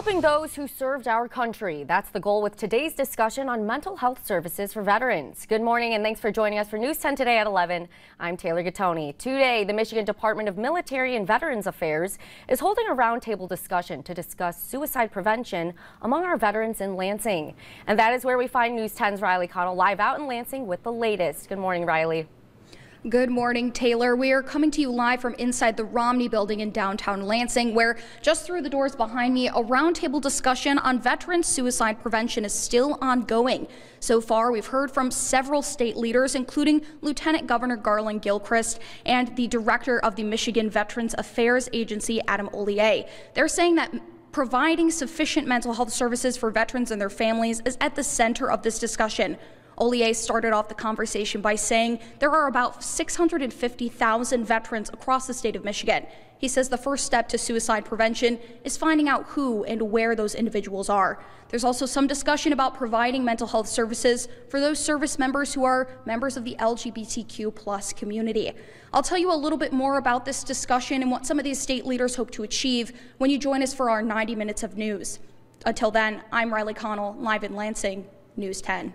Helping those who served our country. That's the goal with today's discussion on mental health services for veterans. Good morning and thanks for joining us for News 10 today at 11. I'm Taylor Gattoni. Today, the Michigan Department of Military and Veterans Affairs is holding a roundtable discussion to discuss suicide prevention among our veterans in Lansing. And that is where we find News 10's Riley Connell live out in Lansing with the latest. Good morning, Riley. Good morning, Taylor. We are coming to you live from inside the Romney building in downtown Lansing, where just through the doors behind me, a roundtable discussion on veteran suicide prevention is still ongoing. So far, we've heard from several state leaders, including Lieutenant Governor Garlin Gilchrist and the director of the Michigan Veterans Affairs Agency, Adam Ollier. They're saying that providing sufficient mental health services for veterans and their families is at the center of this discussion. Ollier started off the conversation by saying there are about 650,000 veterans across the state of Michigan. He says the first step to suicide prevention is finding out who and where those individuals are. There's also some discussion about providing mental health services for those service members who are members of the LGBTQ plus community. I'll tell you a little bit more about this discussion and what some of these state leaders hope to achieve when you join us for our 90 minutes of news. Until then, I'm Riley Connell, live in Lansing, News 10.